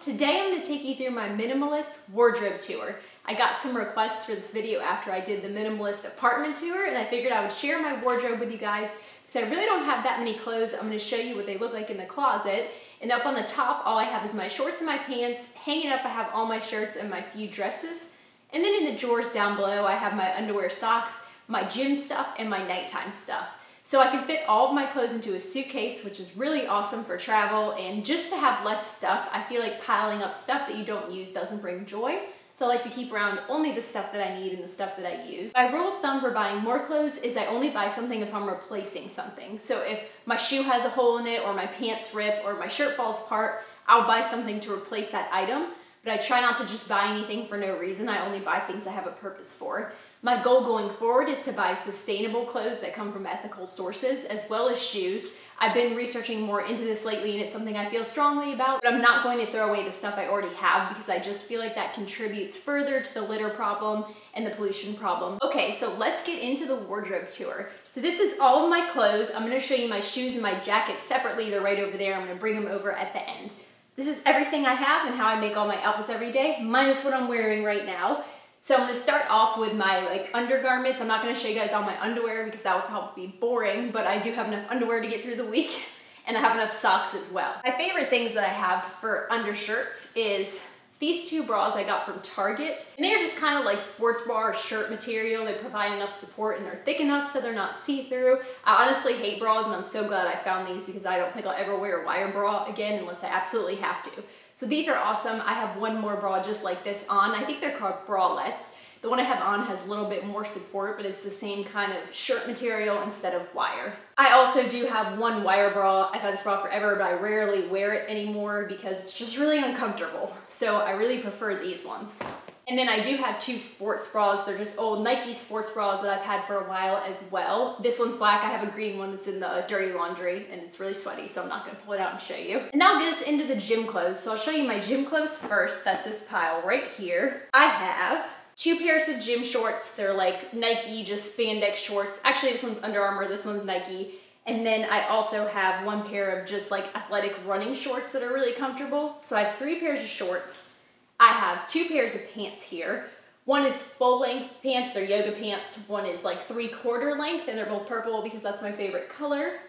Today I'm going to take you through my minimalist wardrobe tour. I got some requests for this video after I did the minimalist apartment tour and I figured I would share my wardrobe with you guys because I really don't have that many clothes. I'm going to show you what they look like in the closet. And up on the top, all I have is my shorts and my pants. Hanging up, I have all my shirts and my few dresses. And then in the drawers down below, I have my underwear socks, my gym stuff, and my nighttime stuff. So I can fit all of my clothes into a suitcase, which is really awesome for travel. And just to have less stuff, I feel like piling up stuff that you don't use doesn't bring joy. So I like to keep around only the stuff that I need and the stuff that I use. My rule of thumb for buying more clothes is I only buy something if I'm replacing something. So if my shoe has a hole in it or my pants rip or my shirt falls apart, I'll buy something to replace that item. But I try not to just buy anything for no reason. I only buy things I have a purpose for. My goal going forward is to buy sustainable clothes that come from ethical sources as well as shoes. I've been researching more into this lately and it's something I feel strongly about, but I'm not going to throw away the stuff I already have because I just feel like that contributes further to the litter problem and the pollution problem. Okay, so let's get into the wardrobe tour. So this is all of my clothes. I'm gonna show you my shoes and my jacket separately. They're right over there. I'm gonna bring them over at the end. This is everything I have and how I make all my outfits every day, minus what I'm wearing right now. So I'm gonna start off with my like undergarments. I'm not gonna show you guys all my underwear because that would probably be boring, but I do have enough underwear to get through the week and I have enough socks as well. My favorite things that I have for undershirts is these two bras I got from Target. And they're just kind of like sports bra or shirt material. They provide enough support and they're thick enough so they're not see-through. I honestly hate bras and I'm so glad I found these because I don't think I'll ever wear a wire bra again unless I absolutely have to. So these are awesome. I have one more bra just like this on. I think they're called bralettes. The one I have on has a little bit more support, but it's the same kind of shirt material instead of wire. I also do have one wire bra. I've had this bra forever, but I rarely wear it anymore because it's just really uncomfortable. So I really prefer these ones. And then I do have two sports bras. They're just old Nike sports bras that I've had for a while as well. This one's black. I have a green one that's in the dirty laundry and it's really sweaty, so I'm not gonna pull it out and show you. And now I'll get us into the gym clothes. So I'll show you my gym clothes first. That's this pile right here. I have two pairs of gym shorts. They're like Nike, just spandex shorts. Actually, this one's Under Armour, this one's Nike. And then I also have one pair of just like athletic running shorts that are really comfortable. So I have three pairs of shorts. I have two pairs of pants here. One is full length pants, they're yoga pants. One is like three quarter length and they're both purple because that's my favorite color.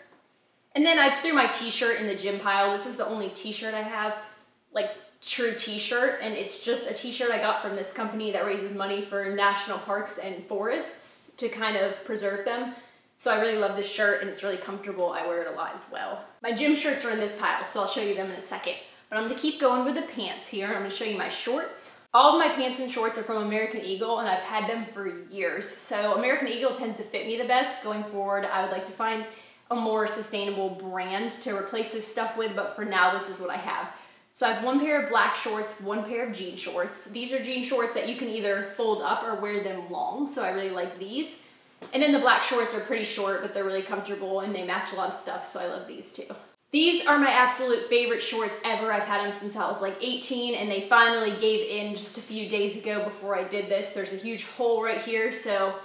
And then I threw my t-shirt in the gym pile. This is the only t-shirt I have, like true t-shirt. And it's just a t-shirt I got from this company that raises money for national parks and forests to kind of preserve them. So I really love this shirt and it's really comfortable. I wear it a lot as well. My gym shirts are in this pile, so I'll show you them in a second. But I'm gonna keep going with the pants here. I'm gonna show you my shorts. All of my pants and shorts are from American Eagle and I've had them for years. So American Eagle tends to fit me the best. Going forward, I would like to find a more sustainable brand to replace this stuff with, but for now, this is what I have. So I have one pair of black shorts, one pair of jean shorts. These are jean shorts that you can either fold up or wear them long, so I really like these. And then the black shorts are pretty short, but they're really comfortable and they match a lot of stuff, so I love these too. These are my absolute favorite shorts ever. I've had them since I was like 18 and they finally gave in just a few days ago before I did this. There's a huge hole right here, so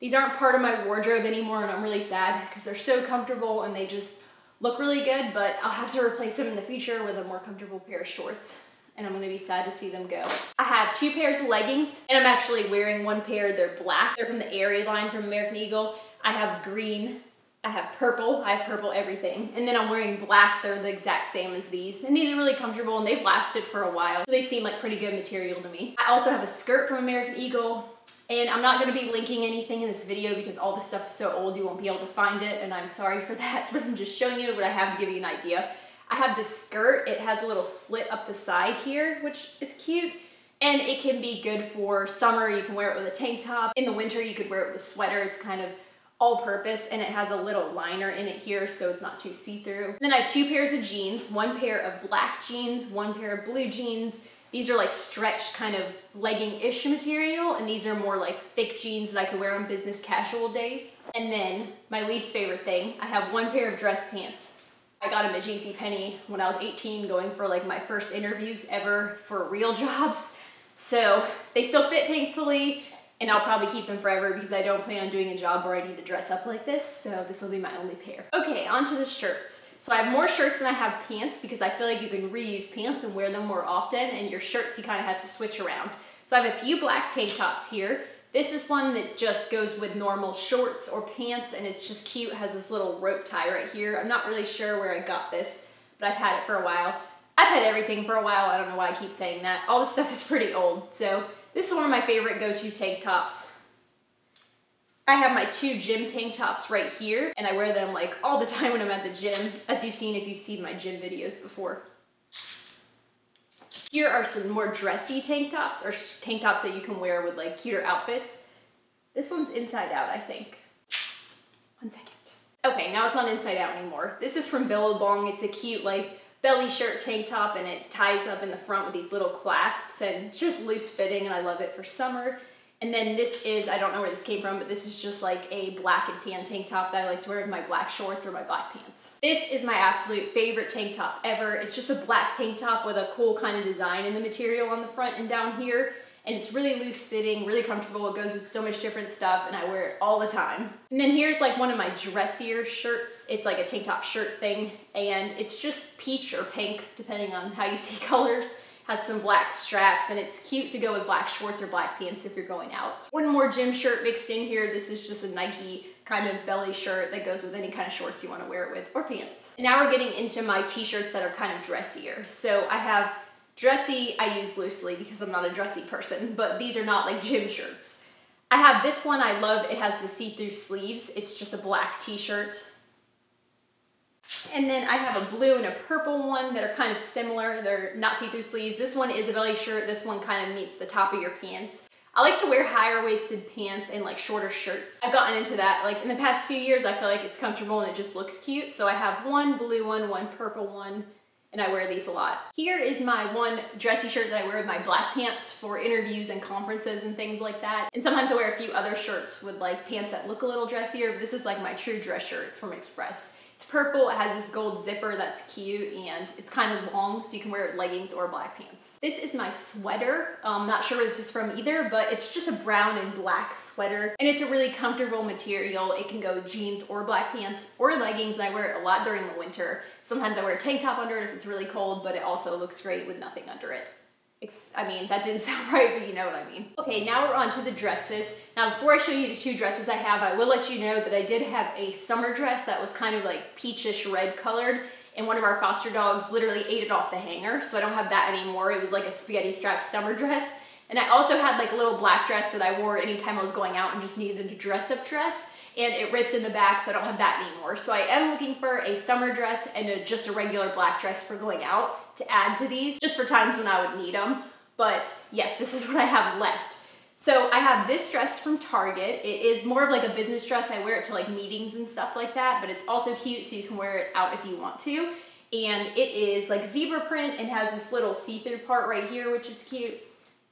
these aren't part of my wardrobe anymore and I'm really sad because they're so comfortable and they just look really good, but I'll have to replace them in the future with a more comfortable pair of shorts and I'm gonna be sad to see them go. I have two pairs of leggings and I'm actually wearing one pair. They're black. They're from the Aerie line from American Eagle. I have green I have purple, I have purple everything. And then I'm wearing black, they're the exact same as these. And these are really comfortable and they've lasted for a while. So they seem like pretty good material to me. I also have a skirt from American Eagle and I'm not gonna be linking anything in this video because all this stuff is so old you won't be able to find it and I'm sorry for that, but I'm just showing you what I have to give you an idea. I have this skirt, it has a little slit up the side here, which is cute. And it can be good for summer, you can wear it with a tank top. In the winter, you could wear it with a sweater. It's kind of all purpose and it has a little liner in it here so it's not too see-through. Then I have two pairs of jeans, one pair of black jeans, one pair of blue jeans. These are like stretched kind of legging-ish material and these are more like thick jeans that I could wear on business casual days. And then my least favorite thing, I have one pair of dress pants. I got them at JCPenney when I was 18 going for like my first interviews ever for real jobs. So they still fit thankfully and I'll probably keep them forever because I don't plan on doing a job where I need to dress up like this, so this will be my only pair. Okay, on to the shirts. So I have more shirts than I have pants because I feel like you can reuse pants and wear them more often, and your shirts you kind of have to switch around. So I have a few black tank tops here. This is one that just goes with normal shorts or pants and it's just cute, has this little rope tie right here. I'm not really sure where I got this, but I've had it for a while. I've had everything for a while, I don't know why I keep saying that. All this stuff is pretty old, so this is one of my favorite go-to tank tops. I have my two gym tank tops right here, and I wear them like all the time when I'm at the gym, as you've seen if you've seen my gym videos before. Here are some more dressy tank tops, or tank tops that you can wear with like cuter outfits. This one's inside out, I think. One second. Okay, now it's not inside out anymore. This is from Billabong. It's a cute like belly shirt tank top and it ties up in the front with these little clasps and just loose fitting and I love it for summer. And then this is, I don't know where this came from, but this is just like a black and tan tank top that I like to wear with my black shorts or my black pants. This is my absolute favorite tank top ever. It's just a black tank top with a cool kind of design in the material on the front and down here. And it's really loose fitting, really comfortable. It goes with so much different stuff and I wear it all the time. And then here's like one of my dressier shirts. It's like a tank top shirt thing and it's just peach or pink, depending on how you see colors has some black straps and it's cute to go with black shorts or black pants if you're going out. One more gym shirt mixed in here. This is just a Nike kind of belly shirt that goes with any kind of shorts you want to wear it with or pants. Now we're getting into my t-shirts that are kind of dressier. So I have dressy, I use loosely because I'm not a dressy person, but these are not like gym shirts. I have this one I love. It has the see-through sleeves. It's just a black t-shirt and then I have a blue and a purple one that are kind of similar. They're not see-through sleeves. This one is a belly shirt. This one kind of meets the top of your pants. I like to wear higher waisted pants and like shorter shirts. I've gotten into that. Like in the past few years, I feel like it's comfortable and it just looks cute. So I have one blue one, one purple one, and I wear these a lot. Here is my one dressy shirt that I wear with my black pants for interviews and conferences and things like that. And sometimes I wear a few other shirts with like pants that look a little dressier, but this is like my true dress shirt. It's from Express. It's purple, it has this gold zipper that's cute, and it's kind of long, so you can wear it leggings or black pants. This is my sweater. I'm not sure where this is from either, but it's just a brown and black sweater, and it's a really comfortable material. It can go jeans or black pants or leggings, and I wear it a lot during the winter. Sometimes I wear a tank top under it if it's really cold, but it also looks great with nothing under it. I mean, that didn't sound right, but you know what I mean. Okay, now we're on to the dresses. Now, before I show you the two dresses I have, I will let you know that I did have a summer dress that was kind of like peachish red colored, and one of our foster dogs literally ate it off the hanger, so I don't have that anymore. It was like a spaghetti strap summer dress. And I also had like a little black dress that I wore anytime I was going out and just needed a dress up dress and it ripped in the back so I don't have that anymore. So I am looking for a summer dress and a, just a regular black dress for going out to add to these just for times when I would need them. But yes, this is what I have left. So I have this dress from Target. It is more of like a business dress. I wear it to like meetings and stuff like that, but it's also cute so you can wear it out if you want to. And it is like zebra print and has this little see-through part right here, which is cute.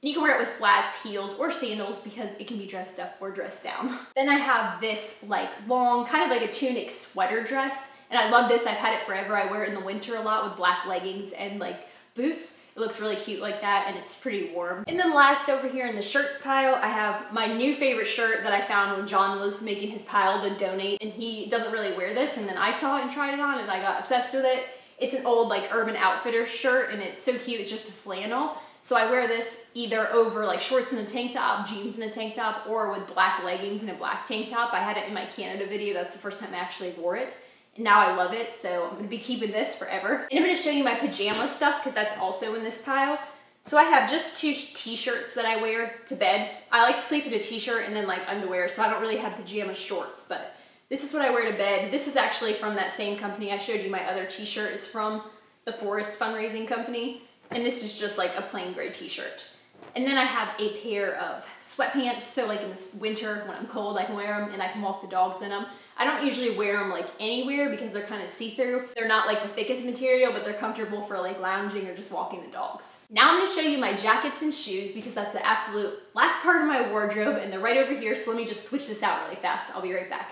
And you can wear it with flats, heels, or sandals because it can be dressed up or dressed down. Then I have this like long, kind of like a tunic sweater dress. And I love this, I've had it forever. I wear it in the winter a lot with black leggings and like boots. It looks really cute like that and it's pretty warm. And then last over here in the shirts pile, I have my new favorite shirt that I found when Jon was making his pile to donate and he doesn't really wear this and then I saw it and tried it on and I got obsessed with it. It's an old like Urban Outfitter shirt and it's so cute, it's just a flannel. So I wear this either over like shorts and a tank top, jeans and a tank top, or with black leggings and a black tank top. I had it in my Canada video. That's the first time I actually wore it. And now I love it, so I'm gonna be keeping this forever. And I'm gonna show you my pajama stuff because that's also in this pile. So I have just two t-shirts that I wear to bed. I like to sleep in a t-shirt and then like underwear, so I don't really have pajama shorts, but this is what I wear to bed. This is actually from that same company I showed you my other t-shirt is from, the Forest Fundraising Company. And this is just like a plain gray t-shirt. And then I have a pair of sweatpants, so like in the winter when I'm cold I can wear them and I can walk the dogs in them. I don't usually wear them like anywhere because they're kind of see-through. They're not like the thickest material, but they're comfortable for like lounging or just walking the dogs. Now I'm gonna show you my jackets and shoes because that's the absolute last part of my wardrobe and they're right over here, so let me just switch this out really fast. I'll be right back.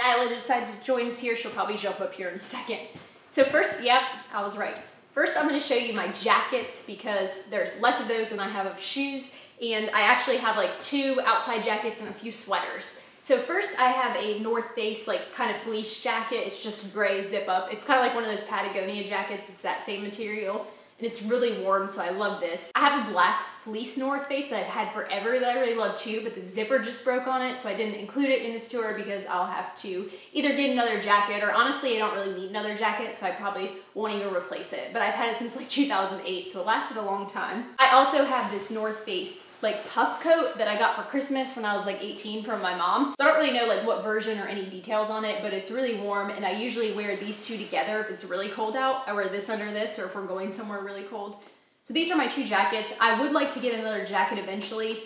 Nyla decided to join us here. She'll probably jump up here in a second. So first, yep, I was right. First, I'm gonna show you my jackets because there's less of those than I have of shoes. and I actually have like two outside jackets and a few sweaters. So first I have a North Face like kind of fleece jacket. It's just gray zip up. It's kind of like one of those Patagonia jackets. It's that same material and it's really warm, so I love this. I have a black fleece North Face that I've had forever that I really love too, but the zipper just broke on it, so I didn't include it in this tour because I'll have to either get another jacket or honestly, I don't really need another jacket, so I probably won't even replace it. But I've had it since like 2008, so it lasted a long time. I also have this North Face like puff coat that I got for Christmas when I was like 18 from my mom. So I don't really know like what version or any details on it, but it's really warm and I usually wear these two together if it's really cold out. I wear this under this or if we're going somewhere really cold. So these are my two jackets. I would like to get another jacket eventually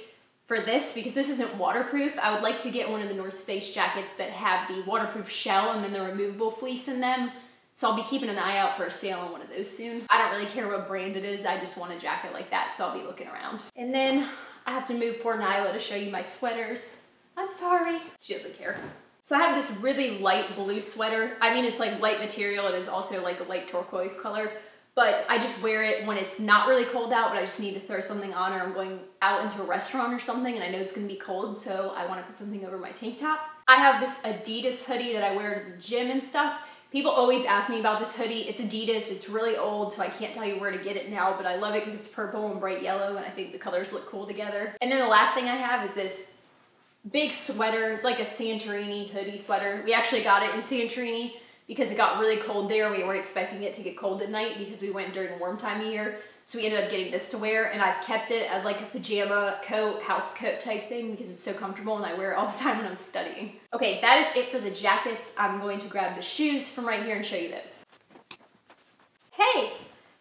for this because this isn't waterproof. I would like to get one of the North Face jackets that have the waterproof shell and then the removable fleece in them. So I'll be keeping an eye out for a sale on one of those soon. I don't really care what brand it is. I just want a jacket like that, so I'll be looking around. And then I have to move poor Nyla to show you my sweaters. I'm sorry. She doesn't care. So I have this really light blue sweater. I mean, it's like light material. It is also like a light turquoise color, but I just wear it when it's not really cold out, but I just need to throw something on or I'm going out into a restaurant or something and I know it's gonna be cold, so I wanna put something over my tank top. I have this Adidas hoodie that I wear to the gym and stuff. People always ask me about this hoodie. It's Adidas, it's really old, so I can't tell you where to get it now, but I love it because it's purple and bright yellow, and I think the colors look cool together. And then the last thing I have is this big sweater. It's like a Santorini hoodie sweater. We actually got it in Santorini because it got really cold there. We weren't expecting it to get cold at night because we went during warm time of year. So we ended up getting this to wear and I've kept it as like a pajama coat, house coat type thing because it's so comfortable and I wear it all the time when I'm studying. Okay, that is it for the jackets. I'm going to grab the shoes from right here and show you those. Hey,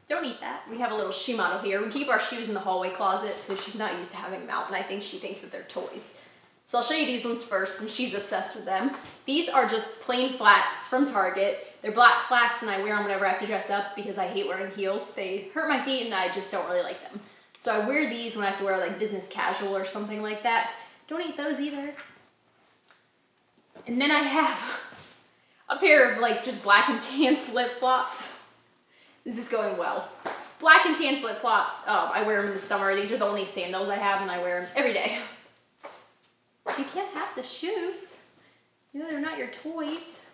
don't eat that. We have a little shoe model here. We keep our shoes in the hallway closet so she's not used to having them out and I think she thinks that they're toys. So I'll show you these ones first and she's obsessed with them. These are just plain flats from Target. They're black flats and I wear them whenever I have to dress up because I hate wearing heels. They hurt my feet and I just don't really like them. So I wear these when I have to wear like business casual or something like that. Don't eat those either. And then I have a pair of like just black and tan flip-flops. This is going well. Black and tan flip-flops, um, I wear them in the summer. These are the only sandals I have and I wear them every day. You can't have the shoes. You know, they're not your toys.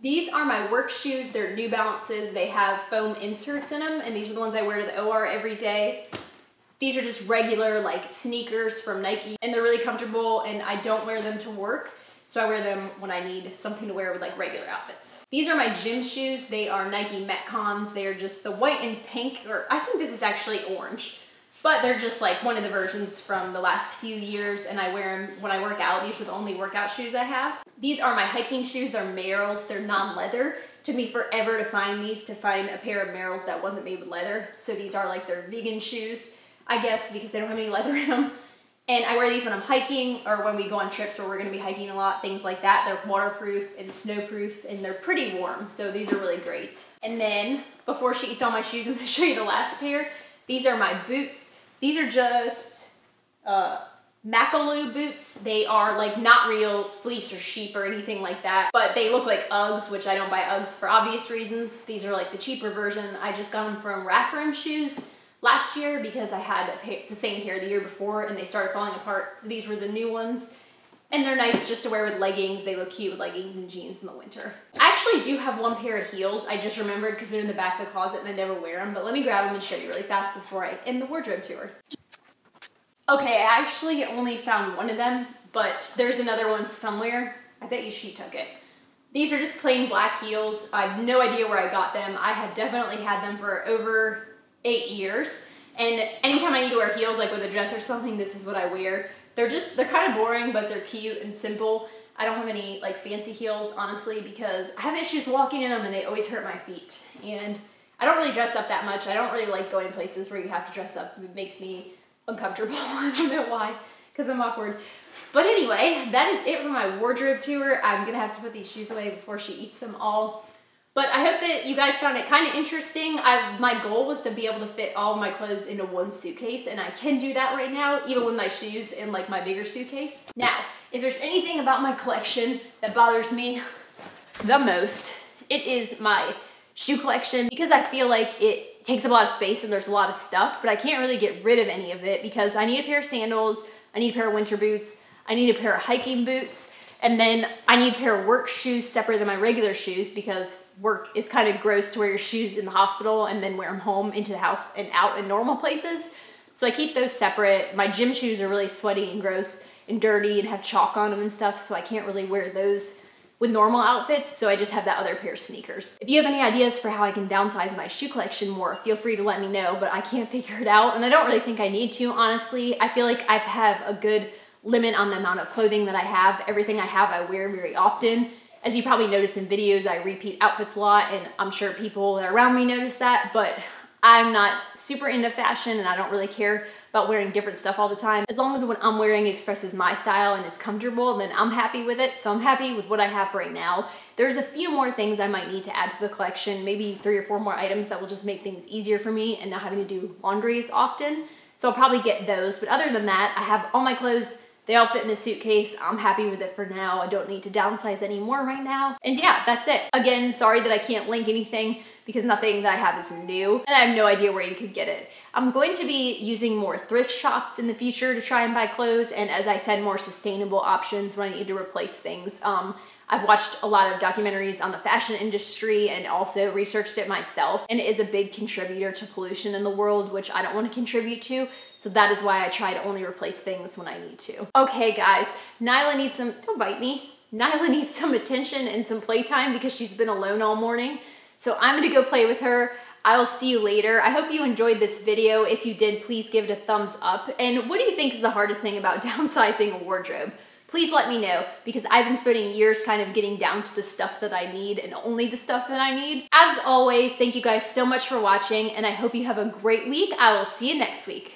These are my work shoes. They're New Balances. They have foam inserts in them, and these are the ones I wear to the OR every day. These are just regular like sneakers from Nike, and they're really comfortable, and I don't wear them to work. So I wear them when I need something to wear with like regular outfits. These are my gym shoes. They are Nike Metcons. They are just the white and pink, or I think this is actually orange. But they're just like one of the versions from the last few years and I wear them when I work out. These are the only workout shoes I have. These are my hiking shoes. They're Merrell's. They're non-leather. Took me forever to find these, to find a pair of Merrell's that wasn't made with leather. So these are like their vegan shoes, I guess, because they don't have any leather in them. And I wear these when I'm hiking or when we go on trips where we're gonna be hiking a lot, things like that. They're waterproof and snowproof and they're pretty warm, so these are really great. And then, before she eats all my shoes, I'm gonna show you the last pair. These are my boots. These are just uh, boots. They are like not real fleece or sheep or anything like that, but they look like Uggs, which I don't buy Uggs for obvious reasons. These are like the cheaper version. I just got them from Rack Room Shoes last year because I had the same pair the year before and they started falling apart. So these were the new ones. And they're nice just to wear with leggings. They look cute with leggings and jeans in the winter. I actually do have one pair of heels. I just remembered because they're in the back of the closet and I never wear them. But let me grab them and show you really fast before I end the wardrobe tour. Okay, I actually only found one of them, but there's another one somewhere. I bet you she took it. These are just plain black heels. I have no idea where I got them. I have definitely had them for over eight years. And anytime I need to wear heels, like with a dress or something, this is what I wear. They're just, they're kind of boring, but they're cute and simple. I don't have any like fancy heels, honestly, because I have issues walking in them and they always hurt my feet. And I don't really dress up that much. I don't really like going places where you have to dress up. It makes me uncomfortable. I don't know why, because I'm awkward. But anyway, that is it for my wardrobe tour. I'm gonna have to put these shoes away before she eats them all. But I hope that you guys found it kind of interesting. I, my goal was to be able to fit all my clothes into one suitcase and I can do that right now, even with my shoes in like my bigger suitcase. Now, if there's anything about my collection that bothers me the most, it is my shoe collection because I feel like it takes up a lot of space and there's a lot of stuff, but I can't really get rid of any of it because I need a pair of sandals, I need a pair of winter boots, I need a pair of hiking boots, and then I need a pair of work shoes separate than my regular shoes because work is kind of gross to wear your shoes in the hospital and then wear them home into the house and out in normal places. So I keep those separate. My gym shoes are really sweaty and gross and dirty and have chalk on them and stuff, so I can't really wear those with normal outfits, so I just have that other pair of sneakers. If you have any ideas for how I can downsize my shoe collection more, feel free to let me know, but I can't figure it out, and I don't really think I need to, honestly. I feel like I have a good limit on the amount of clothing that I have. Everything I have I wear very often. As you probably notice in videos, I repeat outfits a lot, and I'm sure people around me notice that, but I'm not super into fashion and I don't really care about wearing different stuff all the time. As long as what I'm wearing expresses my style and it's comfortable, then I'm happy with it. So I'm happy with what I have right now. There's a few more things I might need to add to the collection, maybe three or four more items that will just make things easier for me and not having to do laundry as often. So I'll probably get those. But other than that, I have all my clothes they all fit in a suitcase. I'm happy with it for now. I don't need to downsize anymore right now. And yeah, that's it. Again, sorry that I can't link anything because nothing that I have is new and I have no idea where you could get it. I'm going to be using more thrift shops in the future to try and buy clothes and as I said, more sustainable options when I need to replace things. Um, I've watched a lot of documentaries on the fashion industry and also researched it myself and it is a big contributor to pollution in the world, which I don't want to contribute to. So that is why I try to only replace things when I need to. Okay guys, Nyla needs some, don't bite me. Nyla needs some attention and some playtime because she's been alone all morning. So I'm gonna go play with her. I will see you later. I hope you enjoyed this video. If you did, please give it a thumbs up. And what do you think is the hardest thing about downsizing a wardrobe? Please let me know because I've been spending years kind of getting down to the stuff that I need and only the stuff that I need. As always, thank you guys so much for watching and I hope you have a great week. I will see you next week.